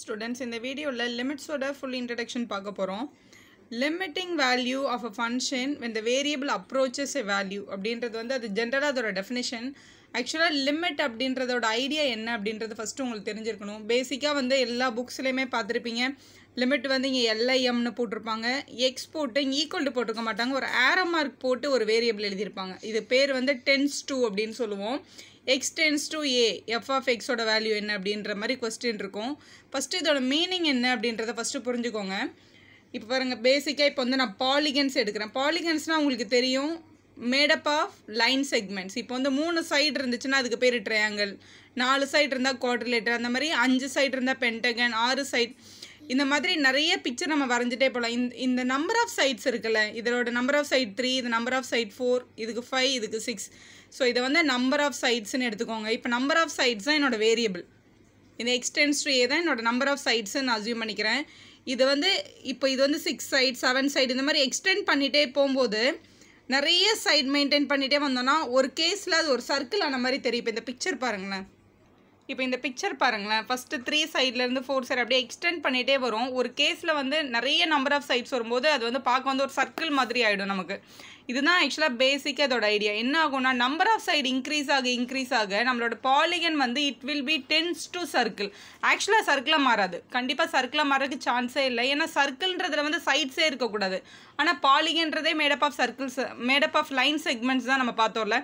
Students இந்த வீடியோவில் லிமிட்ஸோட full introduction பார்க்க போகிறோம் limiting value of a function when the variable approaches a value அப்படின்றது வந்து அது ஜென்ரலாக அதோட டெஃபினேஷன் ஆக்சுவலாக லிமிட் அப்படின்றதோட ஐடியா என்ன அப்படின்றது ஃபஸ்ட்டு உங்களுக்கு தெரிஞ்சிருக்கணும். பேசிக்காக வந்து எல்லா புக்ஸ்லேயுமே பார்த்துருப்பீங்க. லிமிட் வந்து இங்கே எல்ஐஎம்னு போட்டிருப்பாங்க. எக்ஸ் போட்டு இங்கே ஈக்குவல் போட்டிருக்க மாட்டாங்க. ஒரு ஆரோ மார்க் போட்டு ஒரு வேரியபிள் எழுதியிருப்பாங்க. இது பேர் வந்து டென்ஸ் டூ அப்படின்னு சொல்லுவோம். X tends to a f of எக்ஸோட வேல்யூ என்ன அப்படின்ற மாதிரி கொஸ்டின் இருக்கும். ஃபஸ்ட்டு இதோட மீனிங் என்ன அப்படின்றத ஃபஸ்ட்டு புரிஞ்சுக்கோங்க. இப்போ பாருங்கள் பேசிக்காக இப்போ வந்து நான் பாலிகன்ஸ் எடுக்கிறேன். பாலிகன்ஸ்னால் உங்களுக்கு தெரியும் மேடப் ஆஃப் லைன் செக்மெண்ட்ஸ் இப்போ வந்து மூணு சைடு இருந்துச்சுன்னா அதுக்கு பேர் ட்ரையாங்கிள் நாலு சைடு இருந்தால் குவாட்ரிலேட்டர் அந்த மாதிரி அஞ்சு சைடு இருந்தால் பென்டகன் ஆறு சைட் இந்த மாதிரி நிறைய பிக்சர் நம்ம வரைஞ்சிட்டே போகலாம் இந்த இந்த நம்பர் ஆஃப் சைட்ஸ் இருக்குல்ல இதோட நம்பர் ஆஃப் சைட் த்ரீ இது நம்பர் ஆஃப் சைட் ஃபோர் இதுக்கு ஃபைவ் இதுக்கு சிக்ஸ் ஸோ இதை வந்து நம்பர் ஆஃப் சைட்ஸ்னு எடுத்துக்கோங்க. இப்போ நம்பர் ஆஃப் சைட்ஸ் தான் என்னோட வேரியபிள் இந்த எக்ஸ்டென்ஸ் டு ஏ தான் என்னோடய நம்பர் ஆஃப் சைட்ஸ்ன்னு நான் அசியூம் பண்ணிக்கிறேன். இது வந்து இப்போ இது வந்து சிக்ஸ் சைட் செவன் சைடு இந்த மாதிரி எக்ஸ்டெண்ட் பண்ணிகிட்டே போகும்போது நிறைய சைட் மெயின்டைன் பண்ணிகிட்டே வந்தோன்னா ஒரு கேஸில் அது ஒரு சர்க்கிள் ஆன மாதிரி தெரியும். இப்போ இந்த பிக்சர் பாருங்களேன். இப்போ இந்த பிக்சர் பாருங்களேன். ஃபஸ்ட்டு த்ரீ சைட்லேருந்து ஃபோர் சைடு அப்படியே எக்ஸ்டெண்ட் பண்ணிகிட்டே வரும். ஒரு கேஸில் வந்து நிறைய நம்பர் ஆஃப் சைட்ஸ் வரும்போது அது வந்து பார்க்க வந்து ஒரு சர்க்கிள் மாதிரி ஆகிடும் நமக்கு. இதுதான் ஆக்சுவலாக பேசிக்காக அதோட ஐடியா என்ன ஆகும்னா நம்பர் ஆஃப் சைடு இன்க்ரீஸ் ஆக இன்க்ரீஸ் ஆக நம்மளோட பாலிகன் வந்து it will be tends to circle ஆக்சுவலாக சர்க்கிளாக மாறாது. கண்டிப்பாக சர்க்கிளாக மாறதுக்கு சான்ஸே இல்லை. ஏன்னா சர்க்கிள்ன்றதுல வந்து சைட்ஸே இருக்கக்கூடாது. ஆனால் பாலிகன்றதே made up of circles made up of line segments தான் நம்ம பார்த்தோம்ல.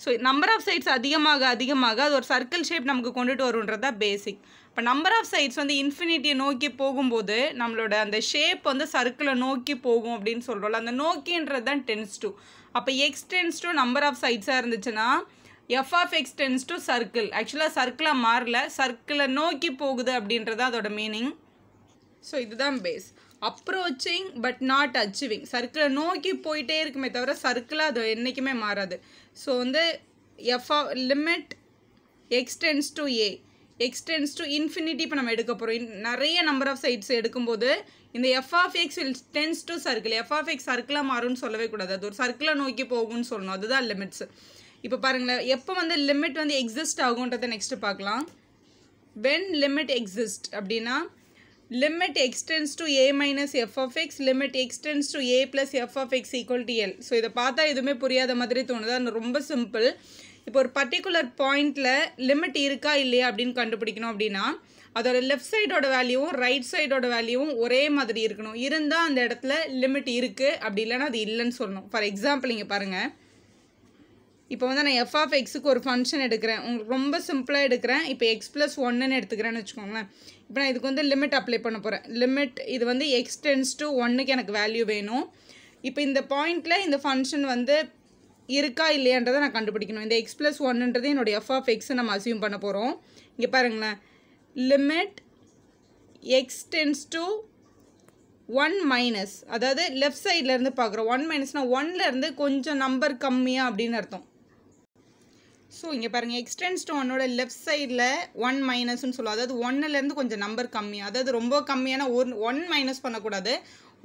ஸோ நம்பர் ஆஃப் சைட்ஸ் அதிகமாக அதிகமாக அது ஒரு சர்க்கிள் ஷேப் நமக்கு கொண்டுட்டு வருன்றது தான் பேசிக் இப்போ நம்பர் ஆஃப் சைட்ஸ் வந்து இன்ஃபினிட்டியை நோக்கி போகும்போது நம்மளோட அந்த ஷேப் வந்து சர்க்கிளை நோக்கி போகும் அப்படின்னு சொல்கிறோம்ல அந்த நோக்கின்றது தான் டென்ஸ் டூ அப்போ x tends to number of சைட்ஸாக இருந்துச்சுன்னா f of x tends to circle ஆக்சுவலாக சர்க்கிளாக மாறல சர்க்கிளை நோக்கி போகுது அப்படின்றது அதோட மீனிங் ஸோ இதுதான் base approaching but not achieving சர்க்கிளை நோக்கி போயிட்டே இருக்குமே தவிர சர்க்கிளாக அது என்றைக்குமே மாறாது. ஸோ வந்து f limit x tends to a x tends to infinity இப்போ நம்ம எடுக்க போகிறோம் நிறைய நம்பர் ஆஃப் சைட்ஸ் எடுக்கும்போது இந்த f of x will tends to circle f of x சர்க்கிளாக மாறும்னு சொல்லவே கூடாது. அது ஒரு சர்க்கிளை நோக்கி போகும்னு சொல்லணும். அதுதான் லிமிட்ஸ் இப்போ பாருங்களேன் எப்போ வந்து லிமிட் வந்து எக்ஸிஸ்ட் ஆகுன்றதை நெக்ஸ்ட்டு பார்க்கலாம். வென் லிமிட் எக்ஸிஸ்ட் அப்படின்னா limit x tends to a minus f of x limit x tends to a plus f of x equal to L so இதை பார்த்தா எதுவுமே புரியாத மாதிரி தோணுது. அது ரொம்ப சிம்பிள் இப்போ ஒரு பர்டிகுலர் பாயிண்டில் லிமிட் இருக்கா இல்லையா அப்படின்னு கண்டுபிடிக்கணும் அப்படின்னா அதோட லெஃப்ட் சைடோட வேல்யூவும் ரைட் சைடோட வேல்யூவும் ஒரே மாதிரி இருக்கணும். இருந்தால் அந்த இடத்துல லிமிட் இருக்குது அப்படி இல்லைன்னா அது இல்லைன்னு சொல்லணும். ஃபார் எக்ஸாம்பிள் இங்கே பாருங்கள் இப்போ வந்து நான் எஃப் ஆஃப் எக்ஸுக்கு ஒரு ஃபங்க்ஷன் எடுக்கிறேன். உங்களுக்கு ரொம்ப சிம்பிளாக எடுக்கிறேன். இப்போ எக்ஸ் ப்ளஸ் ஒன்னுன்னு எடுத்துக்கிறேன்னு வச்சுக்கோங்களேன். இப்போ நான் இதுக்கு வந்து லிமிட் அப்ளை பண்ண போகிறேன் லிமிட் இது வந்து எக்ஸ் டென்ஸ் டு ஒன்னுக்கு எனக்கு வேல்யூ வேணும். இப்போ இந்த பாயிண்டில் இந்த ஃபங்க்ஷன் வந்து இருக்கா இல்லையன்றதை நான் கண்டுபிடிக்கணும். இந்த எக்ஸ் ப்ளஸ் ஒன்னுன்றது என்னோட எஃப் ஆஃப் எக்ஸை நம்ம அசியூம் பண்ண போகிறோம் இங்கே பாருங்களேன். Limit x tends to one minus அதாவது லெஃப்ட் சைட்லேருந்து பார்க்குறோம். ஒன் மைனஸ்னால் ஒன்லேருந்து கொஞ்சம் நம்பர் கம்மியாக அப்படின்னு அர்த்தம். ஸோ இங்கே பாருங்கள் எக்ஸ்டென்ஸ் டு ஒன்னோட லெஃப்ட் சைடில் ஒன் மைனஸ்னு சொல்லுவோம். அதாவது ஒன்னுலேருந்து கொஞ்சம் நம்பர் கம்மி. அதாவது ரொம்ப கம்மியான ஒன் ஒன் மைனஸ் பண்ணக்கூடாது.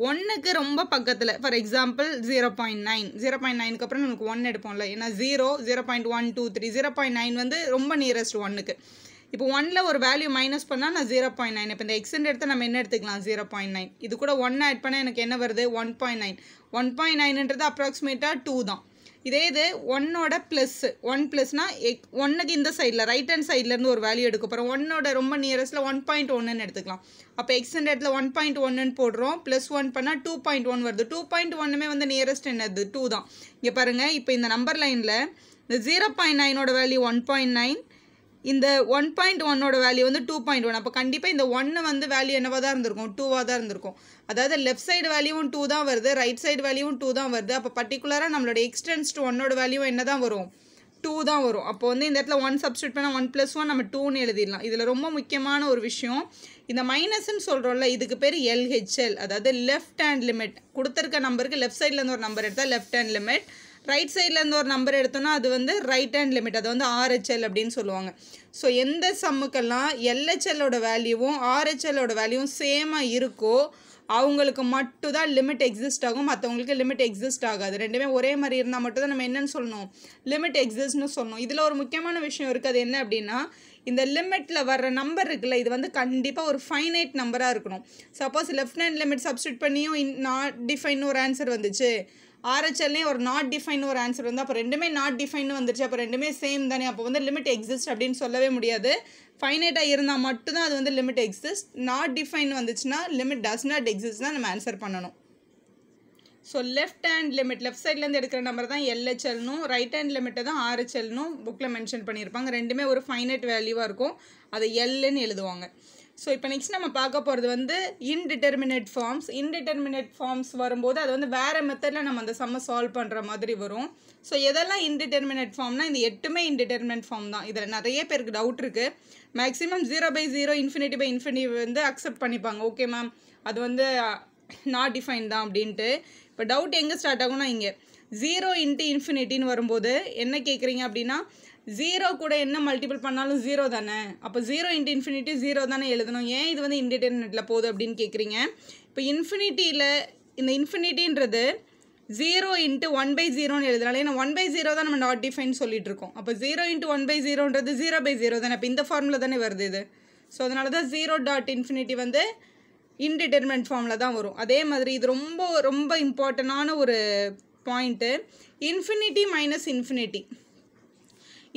ஒன்றுக்கு ரொம்ப பக்கத்தில் for example zero point nine zero point நைனுக்கு அப்புறம் நமக்கு ஒன் எடுப்போம்ல. ஏன்னா zero zero point one two three zero point nine வந்து ரொம்ப நியரஸ்ட் ஒன்னுக்கு இப்போ ஒனில் ஒரு வேல்யூ மைனஸ் பண்ணால் நான் ஜீரோ பாயிண்ட் நைன் இப்போ இந்த எக்ஸ்டெண்ட் எடுத்து நம்ம என்ன எடுத்துக்கலாம்? ஜீரோ பாயிண்ட் நைன் இது கூட ஒன் ஆட் பண்ணால் எனக்கு என்ன வருது? One point nine one point நைன்ன்றது அப்ராக்சிமேட்டாக டூ தான். இதே இது ஒன்னோட ப்ளஸ் ஒன் ப்ளஸ்னால் எக் ஒன்றுக்கு இந்த சைடில் ரைட் ஹேண்ட் சைட்லேருந்து ஒரு வேல்யூ எடுக்க போகிறோம் ஒன்னோட ரொம்ப நியரஸ்ட்டில் ஒன் பாயிண்ட் ஒன்றுன்னு எடுத்துக்கலாம். அப்போ எக்ஸென்ட் இடத்துல ஒன் பாயிண்ட் ஒன்றுன்னு போடுறோம். ப்ளஸ் ஒன் பண்ணால் டூ பாயிண்ட் ஒன் வருது. டூ பாயிண்ட் ஒன்றுமே வந்து நியரஸ்ட் என்னது? டூ தான். இங்கே பாருங்கள் இப்போ இந்த நம்பர் லைனில் இந்த ஜீரோ பாயிண்ட் நைனோட வேல்யூ ஒன் பாயிண்ட் நைன் இந்த ஒன் பாயிண்ட் ஒன்னோட வேல்யூ வந்து டூ பாயிண்ட் ஒன் அப்போ கண்டிப்பாக இந்த ஒன்று வந்து வேல்யூ என்னவாக தான் இருந்திருக்கும்? டூவாக தான் இருந்திருக்கும். அதாவது லெஃப்ட் சைடு வேல்யூவும் டூ தான் வருது ரைட் சைடு வேல்யூவும் டூ தான் வருது. அப்போ பர்டிகுலராக நம்மளோட எக்ஸ்டென்ஸ் டு ஒன்னோட வேல்யூ என்ன தான் வரும்? டூ தான் வரும். அப்போ வந்து இந்த இடத்துல ஒன் சப்ஸ்டியூட் பண்ணால் ஒன் ப்ளஸ் ஒன் நம்ம டூன்னு எழுதிடலாம். இதில் ரொம்ப முக்கியமான ஒரு விஷயம் இந்த மைனஸ்ன்னு சொல்கிறோம்ல இதுக்கு பேர் எல்ஹெச்எல் அதாவது லெஃப்ட் ஹேண்ட் லிமிட் கொடுத்துருக்க நம்பருக்கு லெஃப்ட் சைட்லேருந்து ஒரு நம்பர் எடுத்தால் லெஃப்ட் ஹேண்ட் லிமிட் ரைட் சைட்லேருந்து ஒரு நம்பர் எடுத்தோன்னா அது வந்து ரைட் ஹேண்ட் லிமிட் அது வந்து ஆர்ஹெச்எல் அப்படின்னு சொல்லுவாங்க. ஸோ எந்த சம்முக்கெல்லாம் எல்ஹெச்எல்லோட வேல்யூவும் ஆர்ஹெச்எல்லோட வேல்யூவும் சேமாக இருக்கோ அவங்களுக்கு மட்டும் தான் லிமிட் எக்ஸிஸ்ட் ஆகும். மற்றவங்களுக்கு லிமிட் எக்ஸிஸ்ட் ஆகாது. ரெண்டுமே ஒரே மாதிரி இருந்தால் மட்டும் தான் நம்ம என்னன்னு சொல்லணும்? லிமிட் எக்ஸிஸ்ட்னு சொல்லணும். இதில் ஒரு முக்கியமான விஷயம் இருக்குது அது என்ன அப்படின்னா இந்த லிமிட்டில் வர்ற நம்பர் இருக்குல்ல இது வந்து கண்டிப்பாக ஒரு ஃபைனைட் நம்பராக இருக்கணும். Suppose left hand limit substitute பண்ணியும் இன் நாட் டிஃபைன் ஒரு ஆன்சர் வந்துச்சு. ஆர்ஹெச்எல்லையும் ஒரு நாட் டிஃபைன் ஒரு ஆன்சர் வந்து அப்போ ரெண்டுமே நாட் டிஃபைன் வந்துருச்சு அப்போ ரெண்டுமே சேம் தானே அப்போ வந்து லிமிட் எக்ஸிஸ்ட் அப்படின்னு சொல்லவே முடியாது. ஃபைனைட்டாக இருந்தால் மட்டும்தான் அது வந்து லிமிட் எக்ஸிஸ்ட் நாட் டிஃபைன் வந்துச்சுன்னா லிமிட் டஸ் நாட் எக்ஸிஸ்ட் தான் நம்ம ஆன்சர் பண்ணணும். So left hand limit left சைட்லேருந்து எடுக்கிற நம்பர் தான் எல்ஹெச்எல்னும் ரைட் ஹேண்ட் லிமிட்டை தான் ஆர்ஹெச்எல்னும் புக்கில் மென்ஷன் பண்ணியிருப்பாங்க. ரெண்டுமே ஒரு ஃபைனைட் வேல்யூவாக இருக்கும். அதை எல்லுன்னு எழுதுவாங்க. ஸோ இப்போ நெக்ஸ்ட் நம்ம பார்க்க போகிறது வந்து இன்டிட்டர்மினேட் ஃபார்ம்ஸ் இன்டிட்டர்மினேட் ஃபார்ம்ஸ் வரும்போது அது வந்து வேறு மெத்தடில் நம்ம அந்த சம்மை சால்வ் பண்ணுற மாதிரி வரும். ஸோ எதெல்லாம் இன்டிட்டர்மினேட் ஃபார்ம்னா இந்த எட்டுமே இன்டிட்டர்மினேட் ஃபார்ம் தான். இதில் நிறைய பேருக்கு டவுட் இருக்குது maximum zero by zero infinity by infinity வந்து அக்செப்ட் பண்ணிப்பாங்க. ஓகே மேம் அது வந்து uh, நாட் டிஃபைன் தான் அப்படின்ட்டு. இப்போ டவுட் எங்கே ஸ்டார்ட் ஆகும்னா இங்கே. ஜீரோ இன்ட்டு இன்ஃபினிட்டின்னு வரும்போது என்ன கேட்குறீங்க அப்படின்னா ஜீரோ கூட என்ன மல்டிபிள் பண்ணாலும் ஜீரோ தானே? அப்போ ஜீரோ இன்ட்டு இன்ஃபினிட்டி ஜீரோ தானே எழுதணும். ஏன் இது வந்து இன்டிடெர்மினேட்டில் போகுது அப்படின்னு கேட்குறீங்க இப்போ இன்ஃபினிட்டியில் இந்த இன்ஃபினிட்டின்றது ஜீரோ இன்ட்டு ஒன் பை ஜீரோன்னு எழுதலாம் ஏன்னா ஒன் பை ஜீரோ தான் நம்ம நாட் டிஃபைன் சொல்லிட்டு இருக்கோம். அப்போ ஜீரோ இன்ட்டு ஒன் பை ஜீரோன்றது ஜீரோ பை ஜீரோ தானே. இப்போ இந்த ஃபார்மில் தானே வருது இது. ஸோ அதனால தான் ஜீரோ டாட் இன்ஃபினிட்டி வந்து இன்டிட்டர்மெண்ட் ஃபார்மில் தான் வரும். அதே மாதிரி இது ரொம்ப ரொம்ப இம்பார்ட்டண்டான ஒரு பாயிண்ட்டு இன்ஃபினிட்டி மைனஸ் இன்ஃபினிட்டி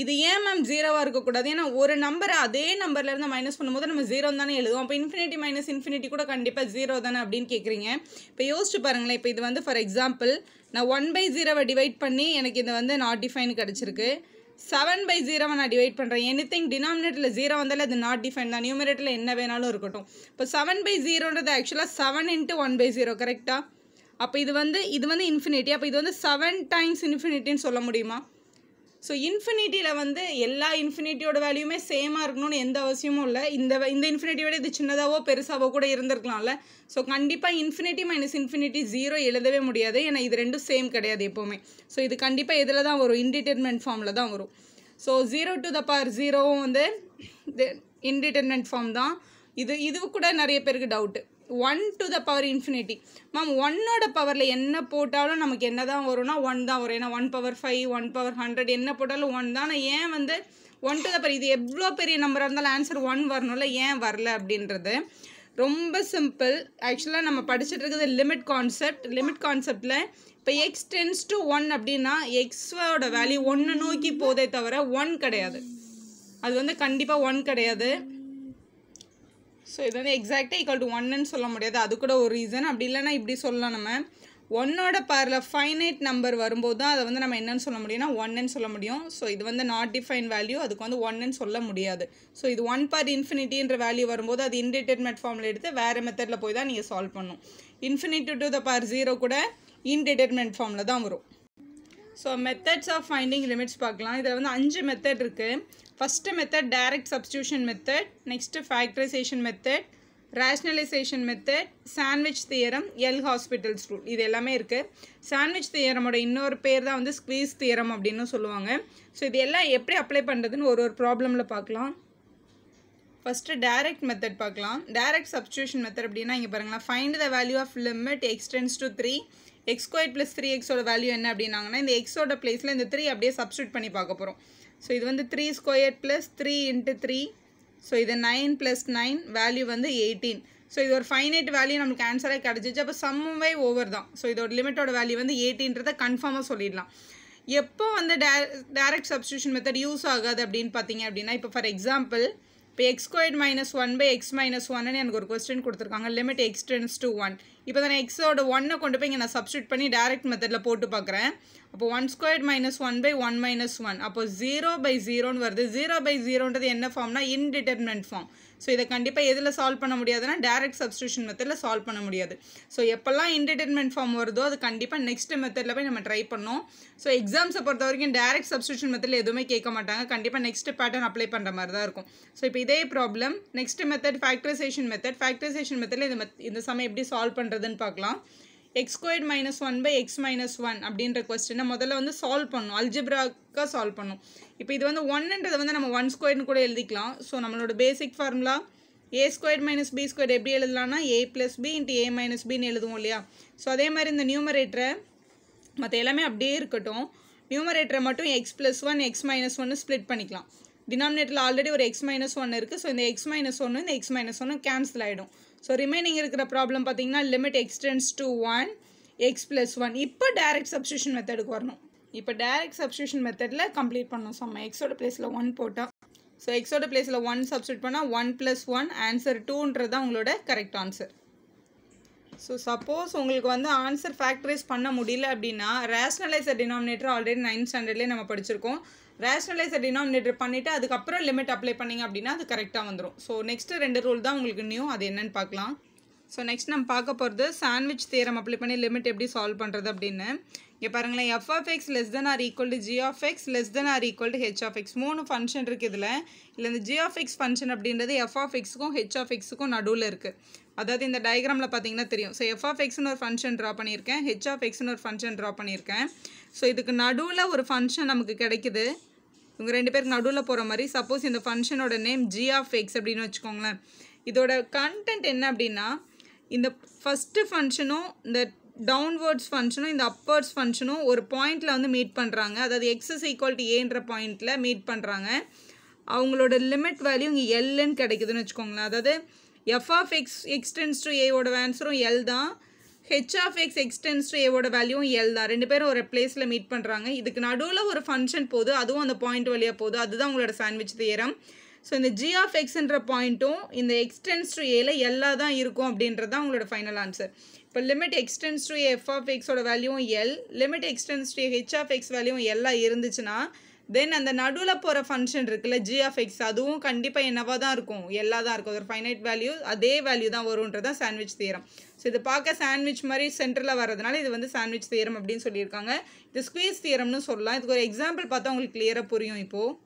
இது ஏன் மேம் ஜீரோவாக இருக்கக்கூடாது? ஏன்னா ஒரு நம்பரை அதே நம்பர்லேருந்து மைனஸ் பண்ணும்போது நம்ம ஜீரோ தானே எழுதுவோம். அப்போ இன்ஃபினிட்டி மைனஸ் இன்ஃபினிட்டி கூட கண்டிப்பாக ஜீரோ தானே அப்படின்னு கேட்குறீங்க இப்போ யோசிச்சு பாருங்களேன். இப்போ இது வந்து ஃபார் எக்ஸாம்பிள் நான் ஒன் பை ஜீரோவை டிவைட் பண்ணி எனக்கு இது வந்து நாட் டிஃபைன் கிடச்சிருக்கு. செவன் பை ஜீரோவை நான் டிவைட் பண்ணுறேன் எனி திங் டினாமினேட்டரில் ஜீரோ வந்தாலும் அது நாட் டிஃபைன் தான். நியூமரேட்டில் என்ன வேணாலும் இருக்கட்டும். இப்போ செவன் பை ஜீரோன்றது ஆக்சுவலாக seven into one by zero கரெக்டாக அப்போ இது வந்து இது வந்து இன்ஃபினிட்டி அப்போ இது வந்து செவன் டைம்ஸ் இன்ஃபினிட்டின்னு சொல்ல முடியுமா? ஸோ இன்ஃபினிட்டியில் வந்து எல்லா இன்ஃபினிட்டியோட வேல்யூமே சேமாக இருக்கணும்னு எந்த அவசியமும் இல்லை. இந்த இந்த இன்ஃபினிட்டி விட இது சின்னதாகவோ பெருசாகவோ கூட இருந்திருக்கலாம்ல. ஸோ கண்டிப்பாக இன்ஃபினிட்டி மைனஸ் இன்ஃபினிட்டி ஜீரோ எழுதவே முடியாது. ஏன்னா இது ரெண்டும் சேம் கிடையாது எப்போவுமே. ஸோ இது கண்டிப்பாக இதில் தான் வரும். இன்டிடெர்மெண்ட் ஃபார்மில் தான் வரும். So zero to the power ஜீரோவும் வந்து இன்டிடெர்மெண்ட் ஃபார்ம் தான். இது இது கூட நிறைய பேருக்கு doubt one to the power infinity ma'am ஒன்னோட பவரில் என்ன போட்டாலும் நமக்கு என்ன தான் வரும்னா ஒன் தான் வரும். ஏன்னா one power five one power hundred என்ன போட்டாலும் ஒன் தான். ஆனால் ஏன் வந்து ஒன் டு த பவர் இது எவ்வளோ பெரிய நம்பராக இருந்தாலும் ஆன்சர் ஒன் வரணும்ல ஏன் வரல அப்படின்றது. ரொம்ப சிம்பிள் ஆக்சுவலாக நம்ம படிச்சுட்டு இருக்கிறது லிமிட் கான்செப்ட் லிமிட் கான்செப்டில் இப்போ எக்ஸ் டென்ஸ் டு ஒன் அப்படின்னா எக்ஸோட வேல்யூ ஒன்று நோக்கி போதே தவிர ஒன் கிடையாது. அது வந்து கண்டிப்பாக ஒன் கிடையாது. ஸோ இது வந்து எக்ஸாக்டாக ஈக்குவல் டு ஒன்னு சொல்ல முடியாது. அது கூட ஒரு ரீசன் அப்படி இல்லைன்னா இப்படி சொல்லலாம் நம்ம. ஒன்னோட பாரில் ஃபைனைட் நம்பர் வரும்போது தான் அதை வந்து நம்ம என்னன்னு சொல்ல முடியும்னா ஒன்னுன்னு சொல்ல முடியும். ஸோ இது வந்து நாட் டிஃபைன் வேல்யூ அதுக்கு வந்து ஒன்னு சொல்ல முடியாது. ஸோ இது ஒன் பார் இன்ஃபினிட்டின்ற வேல்யூ வரும்போது அது இன்டிட்டர்மெண்ட் ஃபார்மில் எடுத்து வேறு மெத்தடில் போய் தான் நீங்கள் சால்வ் பண்ணும். Infinity to the power zero கூட இன்டிட்டர்மெண்ட் ஃபார்மில் தான் வரும். So methods of finding limits பார்க்கலாம். இதில் வந்து அஞ்சு மெத்தட் இருக்குது first method direct substitution method next factorisation method rationalisation method sandwich theorem L hospital's rule இது எல்லாமே இருக்குது சாண்ட்விச் தியரமோட இன்னொரு பேர் தான் வந்து ஸ்க்வீஸ் தியரம் அப்படின்னு சொல்லுவாங்க. ஸோ இது எல்லாம் எப்படி அப்ளை பண்ணுறதுன்னு ஒரு ஒரு ப்ராப்ளமில் பார்க்கலாம். ஃபஸ்ட்டு டைரக்ட் மெத்தட் பார்க்கலாம். டைரக்ட் சப்ஸ்டியூஷன் மெத்தட் அப்படின்னா இங்கே பாருங்களேன். Find the value of limit x tends to three x square plus three எக்ஸோட வேல்யூ என்ன அப்படின்னாங்கன்னா இந்த எக்ஸோட பிளேஸில் இந்த த்ரீ அப்படியே சப்ஸ்டியூட் பண்ணி பார்க்க போகிறோம் ஸோ இது வந்து three square plus three into three so இது நைன் ப்ளஸ் நைன் வேல்யூ வந்து எயிட்டீன் ஸோ இது ஒரு ஃபைனைட் வேல்யூ நமக்கு ஆன்சராக கிடச்சிச்சு. அப்போ சம்முவே ஓவர் தான். ஸோ இதோட லிமிட்டோட வேல்யூ வந்து எயிட்டீன்றதை கன்ஃபார்மாக சொல்லிடலாம். எப்போ வந்து டே டேரக்ட் சப்ஸ்டியூஷன் மெத்தட் யூஸ் ஆகாது அப்படின்னு பார்த்தீங்க அப்படின்னா இப்போ ஃபார் எக்ஸாம்பிள் இப்போ x squared minus one by x minus ஒன்னு எனக்கு ஒரு கொஸ்டின் கொடுத்துருக்காங்க. Limit x tends to one இப்போ நான் எக்ஸோட ஒன்னை கொண்டு போய் இங்கே நான் சப்ஸ்டியூட் பண்ணி டேரக்ட் மெத்தடில் போட்டு பார்க்குறேன். அப்போ one squared minus one by one minus one அப்போ ஜீரோ பை ஜீரோன்னு வருது. ஜீரோ பை ஜீரோன்றது என்ன ஃபார்ம்னா இன்டிட்டர்மினன்ட் ஃபார்ம் ஸோ இதை கண்டிப்பாக எதில் சால்வ் பண்ண முடியாதுன்னா டேரக்ட் சப்ஸ்டியூஷன் மெத்தடில் சால்வ் பண்ண முடியாது. ஸோ எப்போல்லாம் இன்டிட்டர்மெண்ட் ஃபார்ம் வருதோ அது கண்டிப்பாக நெக்ஸ்ட் மெத்தடில் போய் நம்ம ட்ரை பண்ணோம் ஸோ எக்ஸாம்ஸை பொறுத்த வரைக்கும் டேரக்ட் சப்ஸ்டியூஷன் மெத்தடில் எதுவுமே கேட்க மாட்டாங்க. கண்டிப்பாக நெக்ஸ்ட் பேட்டர்ன் அப்ளை பண்ணுற மாதிரி தான் இருக்கும். ஸோ இப்போ இதே problem next method factorisation method factorisation மெத்தடில் இந்த மெத் இந்த சமயம் எப்படி சால்வ் பண்ணுறதுன்னு பார்க்கலாம். X squared minus one by x minus one அப்படின்ற கொஸ்டினை முதல்ல வந்து சால்வ் பண்ணும். அல்ஜிப்ராக்காக சால்வ் பண்ணும். இப்போ இது வந்து ஒன்னுன்றதை வந்து நம்ம ஒன் ஸ்கொயர்னு கூட எழுதிக்கலாம். ஸோ நம்மளோட basic formula a squared minus b square எப்படி எழுதலாம்னா a plus b into a minus பின்னு எழுதுவோம் இல்லையா? ஸோ அதே மாதிரி இந்த நியூமரேட்டரை மற்ற எல்லாமே அப்படியே இருக்கட்டும். நியூமரேட்டரை மட்டும் x plus one x minus ஒன்று ஸ்ப்ளிட் பண்ணிக்கலாம். டினாமினேட்டரில் ஆல்ரெடி ஒரு எக்ஸ் மைனஸ் ஒன்று இருக்குது ஸோ இந்த எக்ஸ் மைனஸ் ஒன்று இந்த எக்ஸ் மைனஸ் ஒன்று கேன்சல் ஆகிடும் ஸோ ரிமைனிங் இருக்கிற ப்ராப்ளம் பார்த்தீங்கன்னா limit x tends to one x plus one இப்போ டைரக்ட் சப்ஸ்டியூஷன் மெத்தடுக்கு வரணும். இப்போ டேரக்ட் சப்ஸ்டியூஷன் மெத்தடில் கம்ப்ளீட் பண்ணணும். சம்ம எக்ஸோட பிளேஸில் ஒன் போட்டால் ஸோ எக்ஸோட பிளேஸில் ஒன் சப்ஸ்டியூட் பண்ணால் ஒன் ப்ளஸ் ஒன் ஆன்சர் டூன்றது தான் உங்களோட கரெக்ட் ஆன்சர் ஸோ சப்போஸ் உங்களுக்கு வந்து ஆன்சர் ஃபேக்டரைஸ் பண்ண முடியல அப்படின்னா ரேஷ்னலைசர் டினாமினேட்டர் ஆல்ரெடி நைன்த் ஸ்டாண்டர்ட்லேயே நம்ம படிச்சிருக்கோம். ரேஷ்னலைசர் டினாமினேட்டர் பண்ணிவிட்டு அதுக்கப்புறம் லிமிட் அப்ளை பண்ணிங்க அப்படின்னா அது கரெக்டாக வந்துடும் ஸோ நெக்ஸ்ட்டு ரெண்டு ரூல் தான் உங்களுக்கு நியூ அது என்னென்னு பார்க்கலாம். ஸோ நெக்ஸ்ட் நம்ம பார்க்க போகிறது சாண்ட்விச் தேரம் அப்ளை பண்ணி லிமிட் எப்படி சால்வ் பண்ணுறது அப்படின்னு. இங்கே பாருங்களேன் f of x less than or equal to g of x less than or equal to h of x மூணு ஃபங்க்ஷன் இருக்குது இதில். இல்லை இந்த ஜி ஆஃப் எக்ஸ் ஃபங்க்ஷன் அப்படின்றது எஃப் ஆஃப் எக்ஸுக்கும் ஹெச் ஆஃப் எக்ஸுக்கும் நடுவில் இருக்குது அதாவது இந்த டயக்ராமில் பார்த்தீங்கன்னா தெரியும். ஸோ எஃப் ஆஃப் எக்ஸ்னு ஒரு ஃபங்க்ஷன் ட்ரா பண்ணியிருக்கேன். ஹெச் ஆஃப் எக்ஸ்னு ஒரு ஃபங்க்ஷன் ட்ரா பண்ணியிருக்கேன். ஸோ இதுக்கு நடுவில் ஒரு ஃபங்க்ஷன் நமக்கு கிடைக்குது. இவங்க ரெண்டு பேருக்கு நடுவில் போகிற மாதிரி சப்போஸ் இந்த ஃபங்க்ஷனோட நேம் ஜி ஆஃப் எக்ஸ் அப்படின்னு வச்சுக்கோங்களேன். இதோட கண்டென்ட் என்ன அப்படின்னா இந்த ஃபஸ்ட்டு ஃபங்க்ஷனும் இந்த டவுன்வேர்ட்ஸ் ஃபங்க்ஷனும் இந்த அப்பர்ட்ஸ் ஃபங்க்ஷனும் ஒரு பாயிண்டில் வந்து மீட் பண்ணுறாங்க அதாவது எக்ஸஸ் இஸ் ஈக்குவல் டு ஏன்ற பாயிண்டில் மீட் பண்ணுறாங்க அவங்களோட லிமிட் வேல்யூ இங்கே எல்லுன்னு கிடைக்குதுன்னு வச்சுக்கோங்களேன். அதாவது f of x x tends to ஏவோட ஆன்சரும் எல் தான். H of x x tends to ஏவோட வேல்யூவும் எல் தான். ரெண்டு பேரும் ஒரு பிளேஸில் மீட் பண்ணுறாங்க இதுக்கு நடுவில் ஒரு ஃபங்க்ஷன் போகுது. அதுவும் அந்த பாயிண்ட் வழியாக போகுது. அதுதான் உங்களோட சாண்ட்விச் தியரம் ஸோ இந்த ஜி ஆஃப் எக்ஸ்ன்ற பாயிண்ட்டும் இந்த எக்ஸ்டென்ஸ் டு ஏல எல்லா தான் இருக்கும் அப்படின்றது தான் உங்களோட ஃபைனல் ஆன்சர் இப்போ limit x tends to f of எக்ஸோட வேல்யூவும் L limit x tends to h of x வேல்யூவும் எல்லாம் இருந்துச்சுன்னா தென் அந்த நடுவில் போகிற ஃபங்க்ஷன் இருக்குல்ல ஜி ஆஃப் எக்ஸ் அதுவும் கண்டிப்பாக என்னவாக தான் இருக்கும். எல்லா தான் இருக்கும். ஒரு ஃபைனைட் வேல்யூ அதே வேல்யூ தான் வருன்றது தான் சாண்ட்விச் தீரம் ஸோ இது பார்க்க சாண்ட்விச் மாதிரி சென்டரில் வரதுனால இது வந்து சாண்ட்விச் தீரம் அப்படின்னு சொல்லியிருக்காங்க. இது ஸ்குவீஸ் தீரம்னு சொல்லலாம். இதுக்கு ஒரு எக்ஸாம்பிள் பார்த்தா உங்களுக்கு கிளியராக புரியும் இப்போது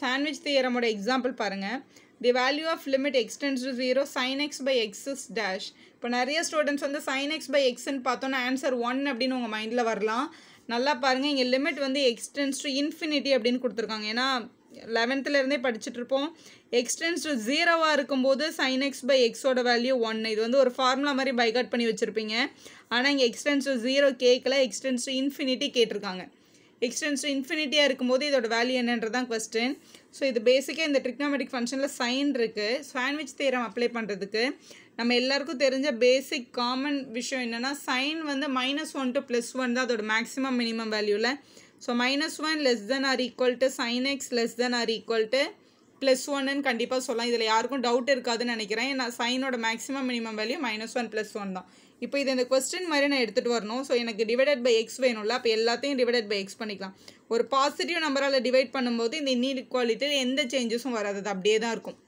சாண்ட்விச் தியரமோட எக்ஸாம்பிள் பாருங்கள் the value of limit x tends to zero sine x by x is dash இப்போ நிறைய ஸ்டூடெண்ட்ஸ் வந்து சைன் எக்ஸ் பை எக்ஸ்ன்னு பார்த்தோன்னா ஆன்சர் ஒன் அப்படின்னு உங்கள் மைண்டில் வரலாம். நல்லா பாருங்கள் இங்கே லிமிட் வந்து எக்ஸ்டென்ஸ் டு இன்ஃபினிட்டி அப்படின்னு கொடுத்துருக்காங்க. ஏன்னா லெவன்த்துலேருந்தே படிச்சுட்ருப்போம் எக்ஸ்டென்ஸ் டு ஜீரோவாக இருக்கும்போது சைன் எக்ஸ் பை எக்ஸோட வேல்யூ ஒன்று இது வந்து ஒரு ஃபார்முலா மாதிரி பைகாட் பண்ணி வச்சுருப்பீங்க. ஆனால் இங்கே எக்ஸ்டென்ஸ் டு ஜீரோ கேட்கல எக்ஸ்டென்ஸ் டு இன்ஃபினிட்டி கேட்டிருக்காங்க. எக்ஸ்டென்ஸ் டு இன்ஃபினிட்டியாக இருக்கும்போது இதோட வேல்யூ என்னன்றது தான் கொஸ்டின் ஸோ இது பேசிக்காக இந்த ட்ரிக்னாமெட்டிக் ஃபங்க்ஷனில் சைன் இருக்குது சாண்ட்விச் தேரம் அப்ளை பண்ணுறதுக்கு நம்ம எல்லாருக்கும் தெரிஞ்ச பேசிக் காமன் விஷயம் என்னென்னா சைன் வந்து minus one to plus one தான் அதோட மேக்ஸிமம் மினிமம் வேல்யூவில் so minus one less than or equal to sine X less than or equal to plus ஒன்னு கண்டிப்பாக சொல்லலாம். இதில் யாருக்கும் டவுட் இருக்காதுன்னு நினைக்கிறேன். ஏன்னா சைனோட maximum minimum value minus one plus one தான். இப்போ இது இந்த கொஸ்டின் மாதிரி நான் எடுத்துகிட்டு வரணும். ஸோ எனக்கு டிவைடட் பை எக்ஸ் வேணும்ல அப்போ எல்லாத்தையும் டிவைடட் பை எக்ஸ் பண்ணிக்கலாம். ஒரு பாசிட்டிவ் நம்பரால் டிவைட் பண்ணும்போது இந்த இன்இக்வாலிட்டியில் எந்த சேஞ்சஸும் வராது அது அப்படியே தான் இருக்கும்.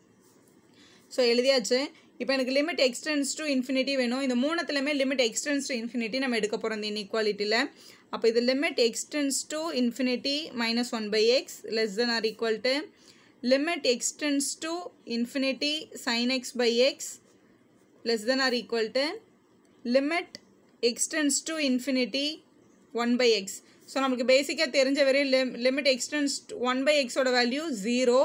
ஸோ எழுதியாச்சு. இப்போ எனக்கு லிமிட் எக்ஸ்டென்ஸ் டு இன்ஃபினிட்டி வேணும். இந்த மூணுத்துலையுமே limit x tends to infinity நம்ம எடுக்க போகிறோம் இந்த இன்இக்வாலிட்டியில் அப்போ இது limit x tends to infinity minus one by x less than or equal to limit extends to infinity sin x by x less than or equal to limit extends to infinity 1 by x. So நமக்கு பேசிக்காக தெரிஞ்ச வரையும் lim limit x tends one by எக்ஸோட value zero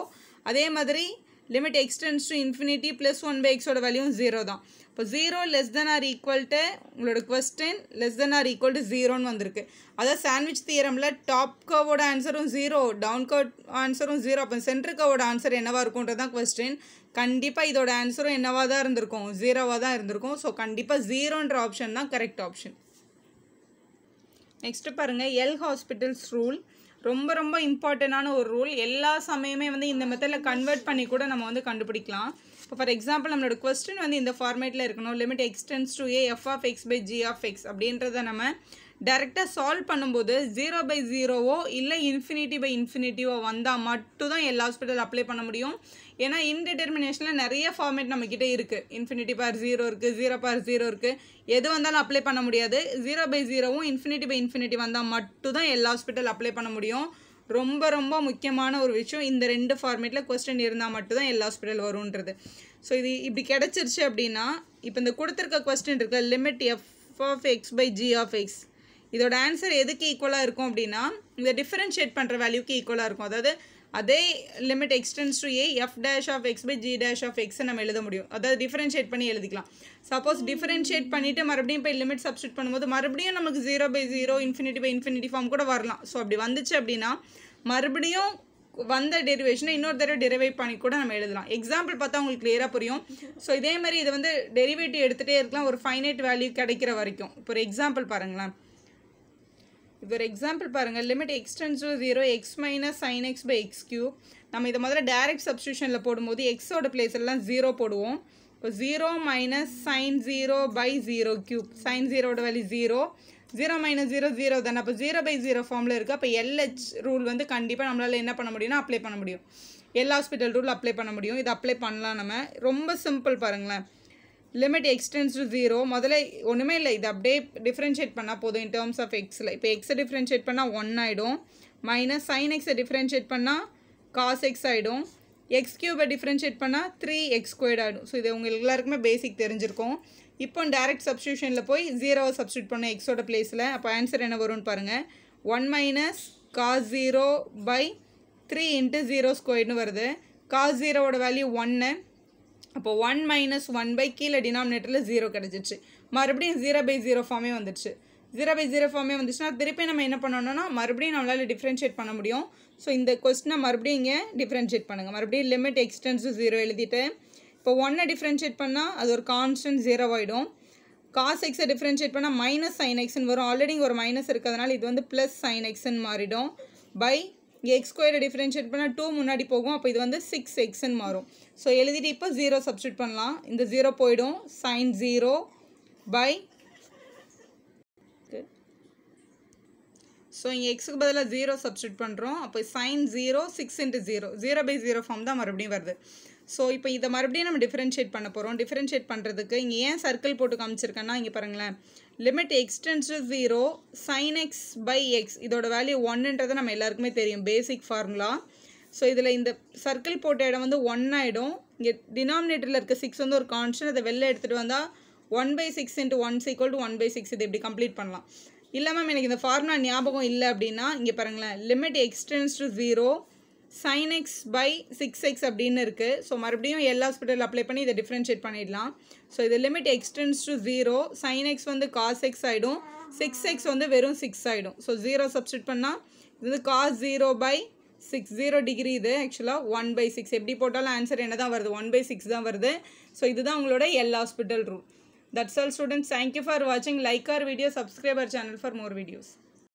அதே மாதிரி limit x tends to infinity plus one by எக்ஸோட value zero தான். இப்போ zero less than or equal to உங்களோட question less than or equal to ஜீரோன்னு வந்திருக்கு. அதாவது சாண்ட்விச் தியரமில் டாப் கவோட ஆன்சரும் ஜீரோ டவுன் கவ் ஆன்சரும் ஜீரோ அப்போ சென்ட்ரு கவோட ஆன்சர் என்னவாக இருக்கும்ன்றது தான் கொஸ்டின் கண்டிப்பாக இதோட ஆன்சரும் என்னவாக தான் இருந்திருக்கும்? ஜீரோவாக தான் இருந்திருக்கும். ஸோ கண்டிப்பாக ஜீரோன்ற ஆப்ஷன் தான் கரெக்ட் ஆப்ஷன் நெக்ஸ்ட்டு பாருங்கள் எல் ஹாஸ்பிட்டல்ஸ் ரூல் ரொம்ப ரொம்ப இம்பார்ட்டண்ட்டான ஒரு ரூல் எல்லா சமயமே வந்து இந்த மெத்தடில் கன்வெர்ட் பண்ணி கூட நம்ம வந்து கண்டுபிடிக்கலாம். இப்போ ஃபார் எக்ஸாம்பிள் நம்மளோட கொஸ்டின் வந்து இந்த ஃபார்மேட்டில் இருக்கணும். Limit x tends to a f of x by g of x அப்படின்றத நம்ம டேரெக்டாக சால்வ் பண்ணும்போது ஜீரோ பை ஜீரோவோ இல்லை இன்ஃபினிட்டி பை இன்ஃபினிட்டிவோ வந்தால் மட்டும் தான் எல்லா ஹாஸ்பிட்டல் அப்ளை பண்ண முடியும். ஏன்னா இன்டிடெர்மினேஷனில் நிறைய ஃபார்மேட் நம்மக்கிட்ட இருக்குது இன்ஃபினிட்டி பார் ஜீரோ இருக்குது ஜீரோ பார் ஜீரோ இருக்குது எது வந்தாலும் அப்ளை பண்ண முடியாது. ஜீரோ பை ஜீரோவும் இன்ஃபினிட்டி பை இன்ஃபினிட்டி வந்தால் மட்டும்தான் எல்லா ஹாஸ்பிட்டல் அப்ளை பண்ண முடியும். ரொம்ப ரொம்ப முக்கியமான ஒரு விஷயம் இந்த ரெண்டு ஃபார்மேட்டில் கொஸ்டின் இருந்தால் மட்டும்தான் எல்லா ஹாஸ்பிட்டல் வரும்ன்றது. ஸோ இது இப்படி கிடச்சிருச்சு அப்படின்னா இப்போ இந்த கொடுத்துருக்க கொஸ்டின் இருக்க limit f of x by g of x இதோட ஆன்சர் எதுக்கு ஈக்குவலாக இருக்கும் அப்படின்னா இந்த டிஃப்ரென்ஷியேட் பண்ணுற வேல்யூக்கு ஈக்குவலாக இருக்கும். அதாவது அதே limit x tends to a f dash of x by g dash of எக்ஸை நம்ம எழுத முடியும். அதாவது டிஃபரன்ஷியேட் பண்ணி எழுதிக்கலாம். சப்போஸ் டிஃபரன்ஷியேட் பண்ணிவிட்டு மறுபடியும் போய் லிமிட் சப்ஸ்டியூட் பண்ணும்போது மறுபடியும் நமக்கு zero by zero infinity by infinity form கூட வரலாம். ஸோ அப்படி வந்துச்சு அப்படின்னா மறுபடியும் வந்த டெரிவேஷனை இன்னொரு தடவை டெரிவேட் பண்ணி கூட நம்ம எழுதலாம். எக்ஸாம்பிள் பார்த்தா உங்களுக்கு கிளியராக புரியும். ஸோ இதே மாதிரி இதை வந்து டெரிவேட்டிவ் எடுத்துகிட்டே இருக்கலாம். ஒரு ஃபைனைட் வேல்யூ கிடைக்கிற வரைக்கும். இப்போ ஒரு எக்ஸாம்பிள் பாருங்களேன். இப்போ ஒரு எக்ஸாம்பிள் பாருங்கள் limit x tends to zero x minus sine x by x cube நம்ம இதை முதல்ல டைரக்ட் சப்ஸ்டியூஷனில் போடும்போது எக்ஸோட பிளேஸ் எல்லாம் ஜீரோ போடுவோம். இப்போ zero minus sine zero by zero cube sine ஜீரோட value zero zero minus zero zero தானே. அப்போ ஜீரோ பை ஜீரோ ஃபார்மில் இருக்குது அப்போ எல்ஹெச் ரூல் வந்து கண்டிப்பாக நம்மளால் என்ன பண்ண முடியும்னா அப்ளை பண்ண முடியும். எல் ஹாஸ்பிட்டல் ரூல் அப்ளை பண்ண முடியும். இது அப்ளை பண்ணலாம் நம்ம. ரொம்ப சிம்பிள் பாருங்களேன். லிமிட் எக்ஸ்டென்ஸ் டு ஜீரோ முதல்ல ஒன்றுமே இல்லை. இது அப்படியே டிஃப்ரென்ஷியேட் பண்ணால் போதும். இன் டேர்ம்ஸ் ஆஃப் எக்ஸில் இப்போ எக்ஸை டிஃப்ரென்ஷியேட் பண்ணால் ஒன் ஆகிடும் மைனஸ் சைன் எக்ஸை டிஃப்ரென்ஷியேட் பண்ணால் காஸ் எக்ஸ் ஆகிடும் எக்ஸ் கியூபை டிஃப்ரென்ஷியேட் பண்ணால் த்ரீ எக்ஸ் ஸ்கொயர்ட் ஆகிடும் ஸோ இது உங்களுக்கு எல்லாருக்குமே பேசிக் தெரிஞ்சிருக்கும். இப்போ டேரக்ட் சப்ஸ்டியூஷனில் போய் ஜீரோவை சப்ஸ்டியூட் பண்ண எக்ஸோட பிளேஸில் அப்போ ஆன்சர் என்ன வரும்னு பாருங்கள் one minus cos zero by three into zero ஸ்கொயர்னு வருது. காஸ் ஜீரோவோட வேல்யூ ஒன்று அப்போ ஒன் மைனஸ் ஒன் பை கீழே டினாமினேட்டரில் ஜீரோ கிடச்சிச்சு. மறுபடியும் ஜீரோ பை ஜீரோ ஃபார்மே வந்துடுச்சு. ஜீரோ பை ஜீரோ ஃபார்மே வந்துச்சுன்னா திருப்பி நம்ம என்ன பண்ணணும்னா மறுபடியும் நம்மளால் டிஃப்ரென்ஷியேட் பண்ண முடியும். ஸோ இந்த கொஸ்டினை மறுபடியும் இங்கே டிஃப்ரென்ஷியேட் பண்ணுங்கள் மறுபடியும் லிமிட் எக்ஸ்டென்ஸ் ஜீரோ எழுதிட்டு இப்போ ஒன்னை டிஃப்ரென்ஷியேட் பண்ணால் அது ஒரு கான்ஸ்டன்ட் ஜீரோ ஆகிடும் காஸ் எக்ஸை டிஃப்ரென்ஷியேட் பண்ணால் மைனஸ் சைன் எக்ஸ்னு வரும். ஆல்ரெடி இங்கே ஒரு மைனஸ் இருக்கிறதுனால இது வந்து ப்ளஸ் சைன் எக்ஸ்ன்னு மாறிடும். பை எக்ஸ் ஸ்கொயரை டிஃப்ரென்ஷியேட் பண்ணால் டூ முன்னாடி போகும். அப்போ இது வந்து சிக்ஸ் எக்ஸ்ன்னு மாறும். ஸோ எழுதிட்டு இப்போ ஜீரோ சப்ஸ்டியூட் பண்ணலாம். இந்த ஜீரோ போயிடும். சைன் ஜீரோ பை ஸோ இங்கே எக்ஸுக்கு பதிலாக ஜீரோ சப்ஸ்டியூட் பண்ணுறோம் அப்போ sine zero six into zero zero by zero form தான் மறுபடியும் வருது. ஸோ இப்போ இதை மறுபடியும் நம்ம டிஃப்ரென்ஷியேட் பண்ண போகிறோம் டிஃப்ரென்ஷியேட் பண்ணுறதுக்கு இங்கே ஏன் சர்க்கிள் போட்டு காமிச்சிருக்கேன்னா இங்கே பாருங்களேன். Limit x tends to zero sine x by x இதோட வேல்யூ ஒன்றுன்றது நம்ம எல்லாருக்குமே தெரியும். பேசிக் ஃபார்முலா ஸோ இதில் இந்த சர்க்கிள் போட்ட இடம் வந்து ஒன் ஆகிடும் இங்கே டினாமினேட்டரில் இருக்க சிக்ஸ் வந்து ஒரு கான்ஸ்டன்ட் அதை வெளில எடுத்துகிட்டு வந்தால் one by six into one equal to one by six இது இப்படி கம்ப்ளீட் பண்ணலாம். இல்லை மேம் எனக்கு இந்த ஃபார்முலா ஞாபகம் இல்லை அப்படின்னா இங்கே பாருங்களேன். Limit x tends to zero sine x by six x அப்படின்னு இருக்குது ஸோ மறுபடியும் எல்லா ஹாஸ்பிட்டல் அப்ளை பண்ணி இதை டிஃப்ரென்ஷியேட் பண்ணிடலாம். ஸோ இது limit x tends to zero sine x வந்து காஸ் எக்ஸ் ஆகிடும் சிக்ஸ் எக்ஸ் வந்து வெறும் சிக்ஸ் ஆகிடும் ஸோ ஜீரோ சப்ஸ்டிட் பண்ணால் இது வந்து cos zero by six zero degree இது. ஆக்சுவலாக ஒன் பை சிக்ஸ் எப்படி போட்டாலும் ஆன்சர் என்ன தான் வருது? ஒன் பை சிக்ஸ் தான் வருது. ஸோ இதுதான் உங்களோட L hospital rule that's all students thank you for வாட்சிங் like our video subscriber channel for more videos